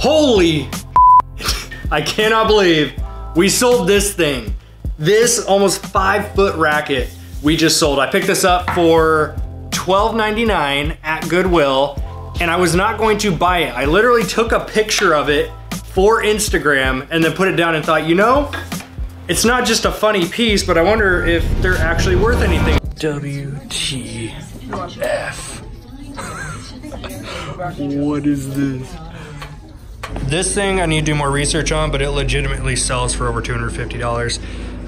Holy, I cannot believe we sold this thing. This almost five foot racket we just sold. I picked this up for $12.99 at Goodwill and I was not going to buy it. I literally took a picture of it for Instagram and then put it down and thought, you know, it's not just a funny piece, but I wonder if they're actually worth anything. WTF. what is this? This thing I need to do more research on, but it legitimately sells for over $250.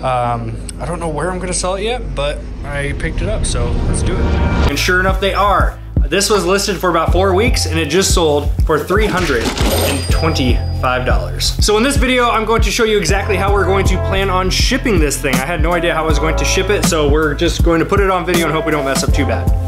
Um, I don't know where I'm gonna sell it yet, but I picked it up, so let's do it. And sure enough, they are. This was listed for about four weeks and it just sold for $325. So in this video, I'm going to show you exactly how we're going to plan on shipping this thing. I had no idea how I was going to ship it, so we're just going to put it on video and hope we don't mess up too bad.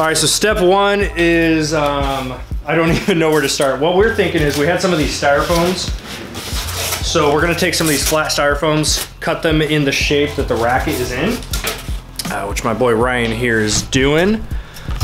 All right, so step one is, um, I don't even know where to start. What we're thinking is we had some of these styrofoams. So we're gonna take some of these flat styrofoams, cut them in the shape that the racket is in, uh, which my boy Ryan here is doing.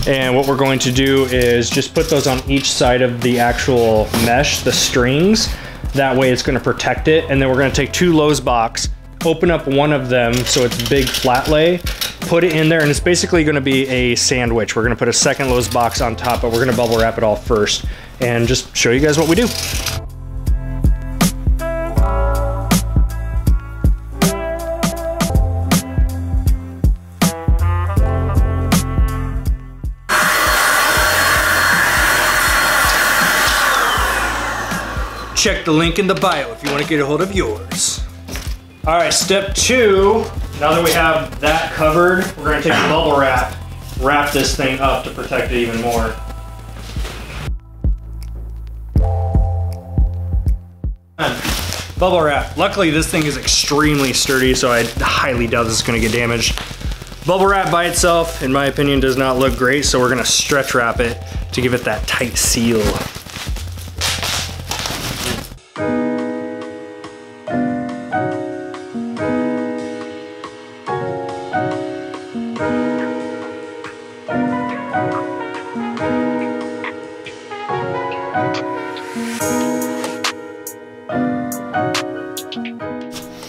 And what we're going to do is just put those on each side of the actual mesh, the strings. That way it's gonna protect it. And then we're gonna take two Lowe's box, open up one of them so it's big flat lay, put it in there and it's basically gonna be a sandwich. We're gonna put a second Lowe's box on top, but we're gonna bubble wrap it all first and just show you guys what we do. Check the link in the bio if you wanna get a hold of yours. All right, step two, now that we have that covered, we're gonna take the bubble wrap, wrap this thing up to protect it even more. Bubble wrap. Luckily this thing is extremely sturdy, so I highly doubt this is gonna get damaged. Bubble wrap by itself, in my opinion, does not look great, so we're gonna stretch wrap it to give it that tight seal.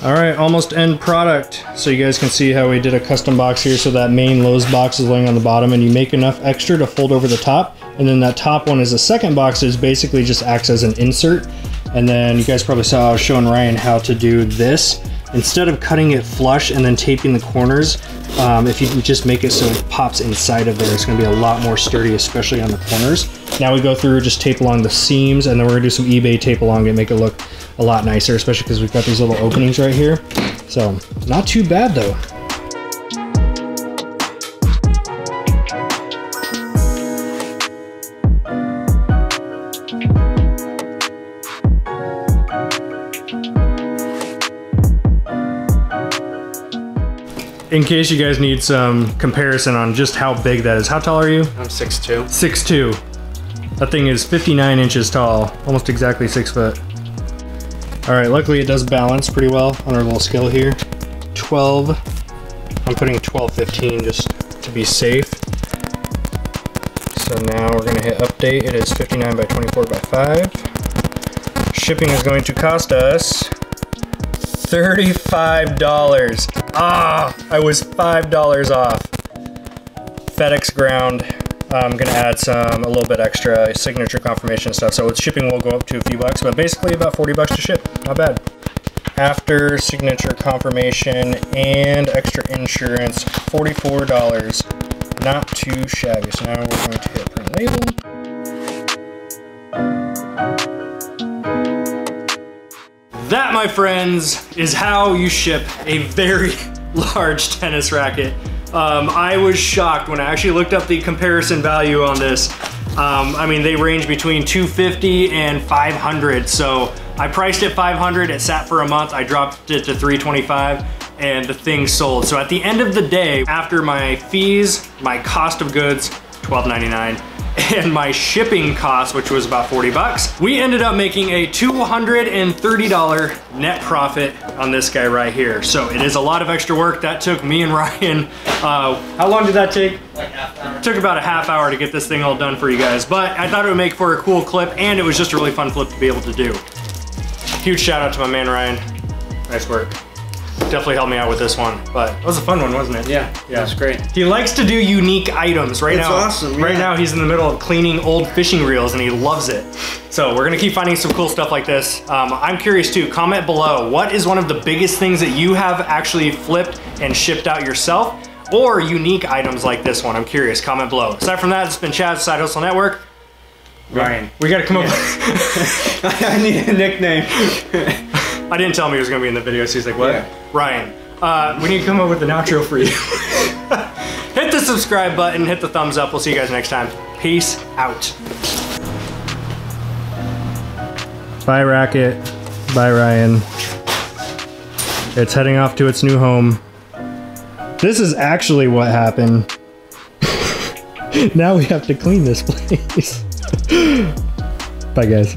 All right, almost end product. So you guys can see how we did a custom box here. So that main Lowe's box is laying on the bottom and you make enough extra to fold over the top. And then that top one is a second box is basically just acts as an insert. And then you guys probably saw I was showing Ryan how to do this. Instead of cutting it flush and then taping the corners, um, if you just make it so it pops inside of there, it's gonna be a lot more sturdy, especially on the corners. Now we go through, just tape along the seams, and then we're gonna do some eBay tape along it, make it look a lot nicer, especially because we've got these little openings right here. So not too bad though. In case you guys need some comparison on just how big that is, how tall are you? I'm 6'2". 6'2". That thing is 59 inches tall, almost exactly six foot. All right, luckily it does balance pretty well on our little scale here. 12, I'm putting 12, 15 just to be safe. So now we're gonna hit update. It is 59 by 24 by five. Shipping is going to cost us $35. Ah, I was $5 off. FedEx ground, I'm gonna add some, a little bit extra signature confirmation stuff. So with shipping will go up to a few bucks, but basically about 40 bucks to ship, not bad. After signature confirmation and extra insurance, $44. Not too shabby. So now we're going to hit print label. My friends, is how you ship a very large tennis racket. Um, I was shocked when I actually looked up the comparison value on this. Um, I mean, they range between 250 and 500. So I priced it 500, it sat for a month, I dropped it to 325 and the thing sold. So at the end of the day, after my fees, my cost of goods, $12.99 and my shipping cost, which was about 40 bucks, we ended up making a $230 net profit on this guy right here. So it is a lot of extra work. That took me and Ryan, uh, how long did that take? Like. Took about a half hour to get this thing all done for you guys, but I thought it would make for a cool clip and it was just a really fun flip to be able to do. Huge shout out to my man Ryan. Nice work. Definitely helped me out with this one, but it was a fun one, wasn't it? Yeah, Yeah. that's great. He likes to do unique items. Right It's now, awesome, right now he's in the middle of cleaning old fishing reels and he loves it. So we're gonna keep finding some cool stuff like this. Um, I'm curious too, comment below, what is one of the biggest things that you have actually flipped and shipped out yourself? Or unique items like this one, I'm curious, comment below. Aside from that, it's been Chaz Side Hustle Network. Ryan. We gotta come up I need a nickname. I didn't tell him he was gonna be in the video, so he's like, what? Yeah. Ryan, uh, we need to come up with an outro for you. hit the subscribe button, hit the thumbs up. We'll see you guys next time. Peace out. Bye, Racket. Bye, Ryan. It's heading off to its new home. This is actually what happened. now we have to clean this place. Bye, guys.